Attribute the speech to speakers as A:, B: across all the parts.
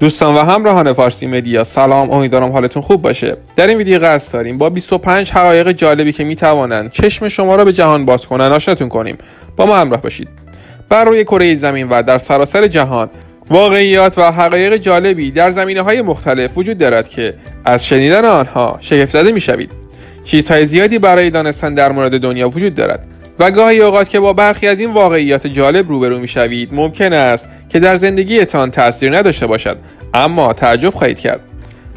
A: دوستان و همراهان فارسی مدیا سلام. امیدوارم حالتون خوب باشه. در این ویدیو قصد داریم با 25 حقایق جالبی که می‌توانند چشم شما را به جهان باز کنند آشناتون کنیم. با ما همراه باشید. بر روی کره زمین و در سراسر جهان واقعیات و حقایق جالبی در زمینه های مختلف وجود دارد که از شنیدن آنها شگفت زده می‌شوید. چیزهای زیادی برای دانستن در مورد دنیا وجود دارد و گاهی اوقات که با برخی از این واقعیات جالب روبرو می‌شوید ممکن است که در زندگیتان تاثیر نداشته باشد اما تعجب خواهید کرد.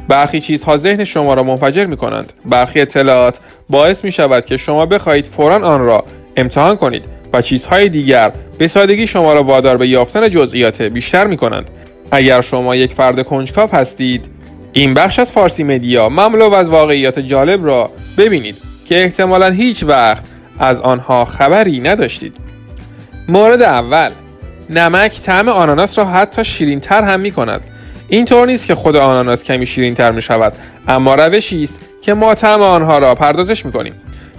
A: برخی چیزها ذهن شما را منفجر می کنند برخی اطلاعات باعث می شود که شما بخواهید فورا آن را امتحان کنید و چیزهای دیگر به سادگی شما را وادار به یافتن جزئیات بیشتر می کنند اگر شما یک فرد کنجکاو هستید این بخش از فارسی مدیا مملو از واقعیات جالب را ببینید که احتمالا هیچ وقت از آنها خبری نداشتید. مورد اول نمک طعم آناناس را حتی شیرین تر هم می کند اینطور نیست که خود آناناس کمی شیرین تر می شود اما روشی است که ما طعم آنها را پردازش می کنیم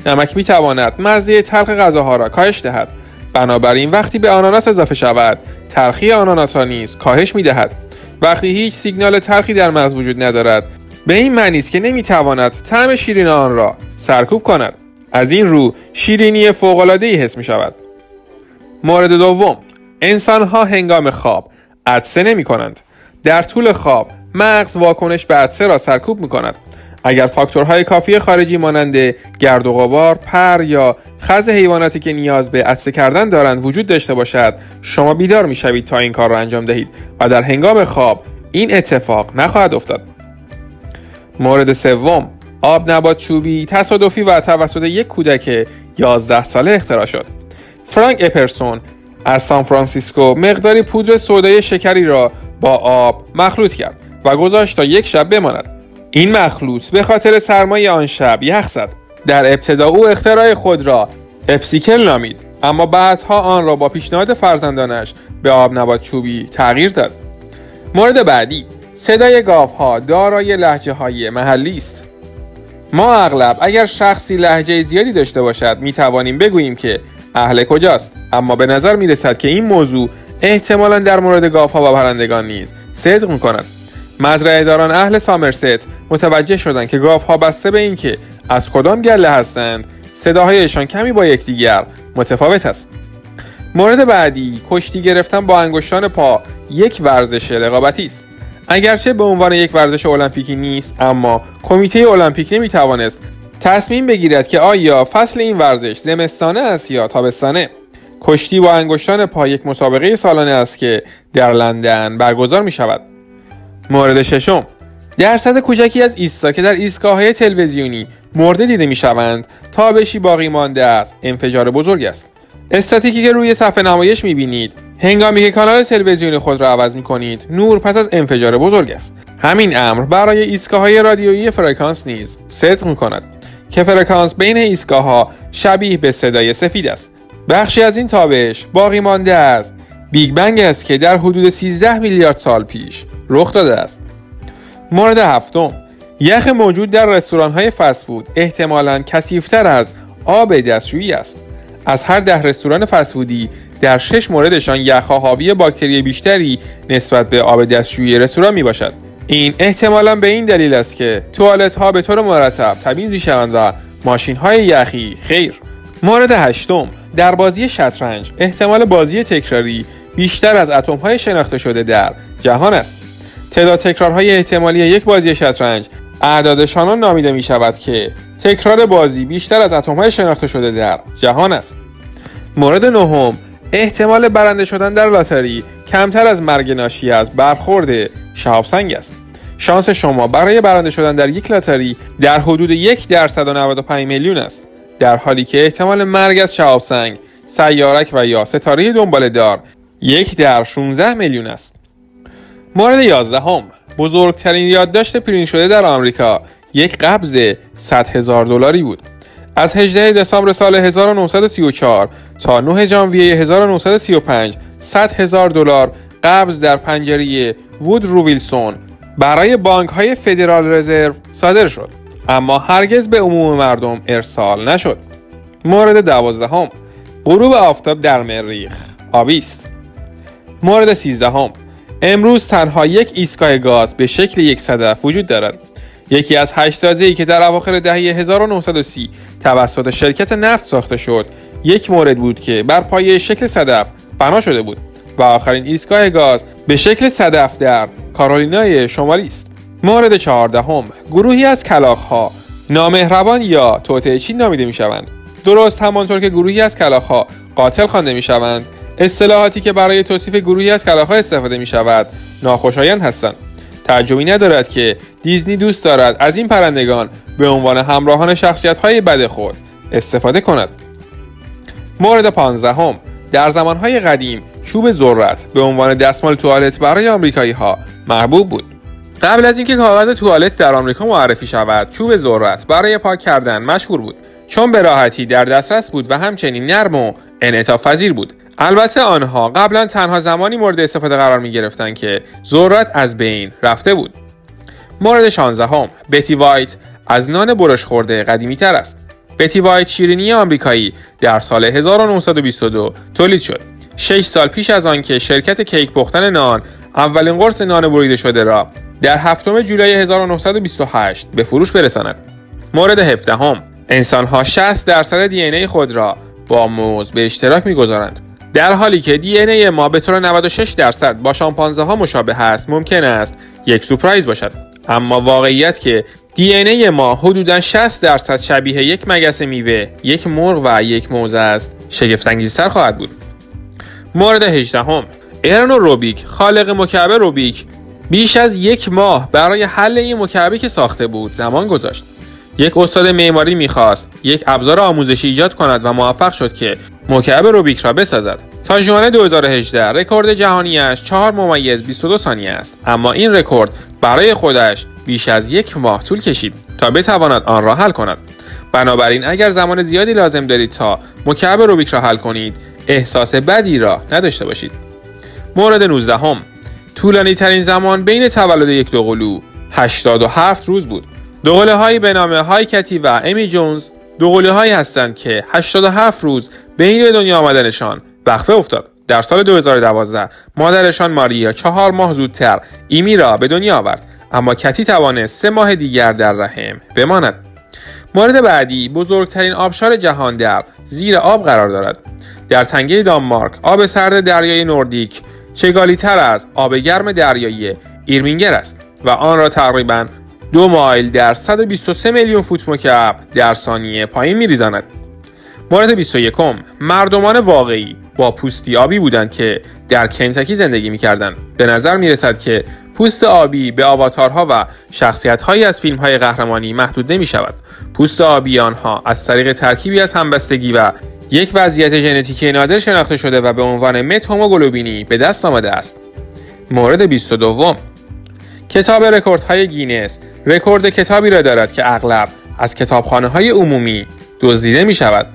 A: نمک می تواند مزه تلخ غذاها را کاهش دهد. بنابراین وقتی به آناناس اضافه شود تلخی آناناس ها نیز کاهش می دهد وقتی هیچ سیگنال تلخی در مغز وجود ندارد به این معنی است که نمی تواند طعم شیرین آن را سرکوب کند. از این رو شیرینی ای حس می شود مورد دوم. انسان ها هنگام خواب عدسه نمی کنند در طول خواب مغز واکنش به عدسه را سرکوب می کند اگر فاکتورهای کافی خارجی مانند گرد و غبار، پر یا خز حیواناتی که نیاز به عدسه کردن دارند وجود داشته باشد شما بیدار می شوید تا این کار را انجام دهید و در هنگام خواب این اتفاق نخواهد افتاد. مورد سوم آب نبات چوبی تصادفی و توسط یک کودک 11 ساله اختراع شد. فرانک اپرسون از سان فرانسیسکو مقداری پودر سودای شکری را با آب مخلوط کرد و گذاشت تا یک شب بماند. این مخلوط به خاطر سرمای آن شب یخ زد. در ابتدا او اختراع خود را اپسیکل نامید اما بعدها آن را با پیشنهاد فرزندانش به آب نبات چوبی تغییر داد. مورد بعدی صدای گاوها دارای لحجه های محلی است. ما اغلب اگر شخصی لحجه زیادی داشته باشد می توانیم بگوییم که اهل کجاست؟ اما به نظر می رسد که این موضوع احتمالا در مورد گاوها و پرندگان نیز صدق می کند مزرعه داران اهل سامرست متوجه شدند که گاوها بسته به اینکه از کدام گله هستند صداهایشان کمی با یکدیگر متفاوت است. مورد بعدی کشتی گرفتن با انگشتان پا یک ورزش رقابتی است. اگرچه به عنوان یک ورزش المپیکی نیست اما کمیته المپیک نمی‌توانست تصمیم بگیرد که آیا فصل این ورزش زمستانه است یا تابستانه. کشتی با انگشتان پا یک مسابقه سالانه است که در لندن برگزار می شود. مورد ششم. درصد کوچکی از ایستا که در ایستگاه های تلویزیونی مرده دیده می شوند تابشی باقی مانده از انفجار بزرگ است. استاتیکی که روی صفحه نمایش می بینید هنگامی که کانال تلویزیونی خود را عوض می کنید نور پس از انفجار بزرگ است. همین امر برای ایستگاه های رادیویی فرکانس نیز صدق می کند. که فرکانس بین ایستگاه ها شبیه به صدای سفید است. بخشی از این تابش باقی مانده از بیگ بنگ است که در حدود 13 میلیارد سال پیش رخ داده است. مورد هفتم. یخ موجود در رستوران های فسفود احتمالا کسیفتر از آب دستشویی است. از هر ده رستوران فسفودی در شش موردشان یخها حاوی باکتری بیشتری نسبت به آب دستشویی رستوران می باشد این احتمالا به این دلیل است که توالت ها به طور مرتب تمیز می شوند و ماشین های یخی خیر. مورد هشتم در بازی شطرنج احتمال بازی تکراری بیشتر از اتم های شناخته شده در جهان است. تعداد تکرارهای احتمالی یک بازی شطرنج اعدادشان نامیده می شود که تکرار بازی بیشتر از اتم های شناخته شده در جهان است. مورد نهم احتمال برنده شدن در لاتاری کمتر از مرگ ناشی از برخورد شهاب سنگ است. شانس شما برای برنده شدن در یک لاتاری در حدود یک درصد و 95 میلیون است. در حالی که احتمال مرگ از شهاب سنگ سیارک و یا ستاره دنبال دار یک در 16 میلیون است. مورد 11 هم بزرگترین یادداشت پرینت شده در آمریکا یک قبض 100 هزار دلاری بود. از 18 دسامبر سال 1934 تا 9 ژانویه 1935 100 هزار دلار قبض در پنجره وود رو ویلسون. برای بانک های فدرال رزرو صادر شد. اما هرگز به عموم مردم ارسال نشد. مورد دوازدهم. غروب آفتاب در مریخ. آبی است. مورد سیزدهم. امروز تنها یک ایستگاه گاز به شکل یک صدف وجود دارد. یکی از هشت سازه‌ای که در اواخر دهه 1930 توسط شرکت نفت ساخته شد یک مورد بود که بر پایه شکل صدف بنا شده بود. و آخرین ایستگاه گاز به شکل صدف در کارولینای شمالی است. مورد چهاردهم گروهی از کلاخها نامهربان یا توطئه چین نامیده می‌شوند. درست همانطور که گروهی از کلاخها قاتل خوانده می‌شوند اصطلاحاتی که برای توصیف گروهی از کلاخها استفاده می شود ناخوشایند هستند. تعجبی ندارد که دیزنی دوست دارد از این پرندگان به عنوان همراهان شخصیت های بد خود استفاده کند. مورد پانزدهم در زمانهای قدیم چوب ذرت به عنوان دستمال توالت برای آمریکایی ها محبوب بود. قبل از اینکه کاغذ توالت در آمریکا معرفی شود چوب ذرت برای پاک کردن مشهور بود چون به راحتی در دسترس بود و همچنین نرم و انعطاف بود. البته آنها قبلا تنها زمانی مورد استفاده قرار می گرفتن که ذرت از بین رفته بود. مورد 16 هم بتی وایت از نان برش خورده قدیمی تر است. بتی وایت شیرینی آمریکایی در سال 1922 تولید شد. 6 سال پیش از آنکه شرکت کیک پختن نان اولین قرص نان بریده شده را در هفتم جولای 1928 به فروش برساند. مورد 17 هم انسان ها 60 درصد دی ای خود را با موز به اشتراک می‌گذارند. در حالی که دی ای ما به طور 96 درصد با شامپانزه ها مشابه است ممکن است یک سورپرایز باشد. اما واقعیت که دی ای ما حدودا 60 درصد شبیه یک مگس میوه یک مرغ و یک موزه است. شگفتانگیزتر خواهد بود. مورد 18 هم ارنو روبیک خالق مکعب روبیک بیش از یک ماه برای حل این مکعبی که ساخته بود زمان گذاشت. یک استاد معماری می‌خواست یک ابزار آموزشی ایجاد کند و موفق شد که مکعب روبیک را بسازد. تا ژوئن 2018 رکورد جهانیش 4 ممیز 22 ثانیه است. اما این رکورد برای خودش بیش از یک ماه طول کشید تا بتواند آن را حل کند. بنابراین اگر زمان زیادی لازم دارید تا مکعب روبیک را حل کنید احساس بدی را نداشته باشید. مورد 19 هم طولانی ترین زمان بین تولد یک دوقلو 87 روز بود. دوقله هایی به نام های کتی و امی جونز دوقله هایی هستند که 87 روز بین دنیا آمدنشان وقفه افتاد. در سال 2012 مادرشان ماریا چهار ماه زودتر ایمی را به دنیا آورد. اما کتی توانست سه ماه دیگر در رحم بماند مورد بعدی بزرگترین آبشار جهان در زیر آب قرار دارد در تنگه دانمارک آب سرد دریای نوردیک چگالی تر از آب گرم دریایی ایرمینگر است و آن را تقریبا دو مایل در 123 میلیون فوت مکعب در ثانیه پایین میریزاند. مورد 21 مردمان واقعی با پوستی آبی بودند که در کنتکی زندگی می‌کردند. به نظر می رسد که پوست آبی به آواتارها و شخصیتهایی از فیلم های قهرمانی محدود نمی شود. پوست آبی آنها از طریق ترکیبی از همبستگی و یک وضعیت ژنتیکی نادر شناخته شده و به عنوان متهموگلوبینمی به دست آمده است. مورد 22 کتاب رکوردهای گینس رکورد کتابی را دارد که اغلب از کتابخانه های عمومی دزدیده می شود.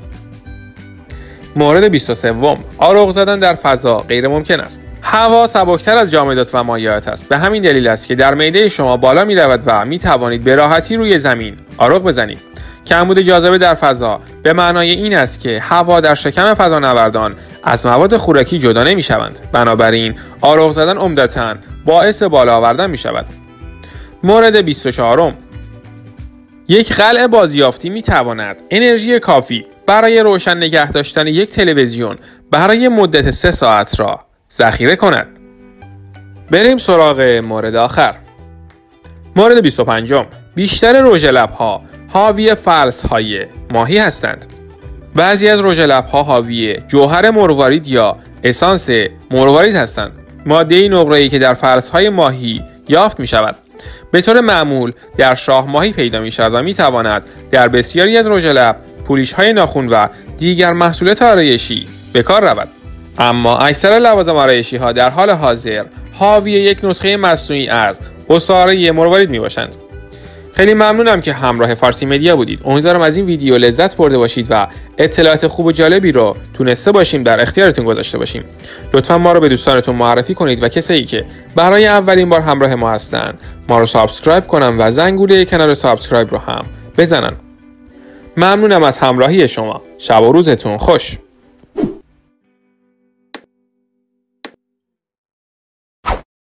A: مورد 23 آروغ زدن در فضا غیر ممکن است. هوا سبکتر از جامدات و مایعات است. به همین دلیل است که در معده شما بالا می رود و می توانید به راحتی روی زمین آروغ بزنید. کمبود جاذبه در فضا به معنای این است که هوا در شکم فضانوردان از مواد خوراکی جدا نمی شوند بنابراین آروغ زدن عمدتا باعث بالا آوردن می شود مورد 24 یک قلعه بازیافتی می تواند انرژی کافی برای روشن نگه داشتن یک تلویزیون برای مدت سه ساعت را ذخیره کند. بریم سراغ مورد آخر. مورد 25 بیشتر رژ ها حاوی فلس های ماهی هستند. بعضی از رژ ها حاوی جوهر مروارید یا اسانس مروارید هستند. ماده نقره‌ای که در فلس های ماهی یافت می شود به طور معمول در شاه ماهی پیدا می شود و می تواند در بسیاری از رژ لب پولیش های ناخون و دیگر محصولات آرایشی به کار رود. اما اکثر لوازم آرایشی ها در حال حاضر حاوی یک نسخه مصنوعی از عصاره مروارید می باشند خیلی ممنونم که همراه فارسی مدیا بودید. امیدوارم از این ویدیو لذت برده باشید و اطلاعات خوب و جالبی رو تونسته باشیم در اختیارتون گذاشته باشیم. لطفا ما رو به دوستانتون معرفی کنید و کسایی که برای اولین بار همراه ما هستن ما رو subscribe کنن و زنگوله کنار subscribe رو هم بزنن. ممنونم از همراهی شما. شب و روزتون خوش.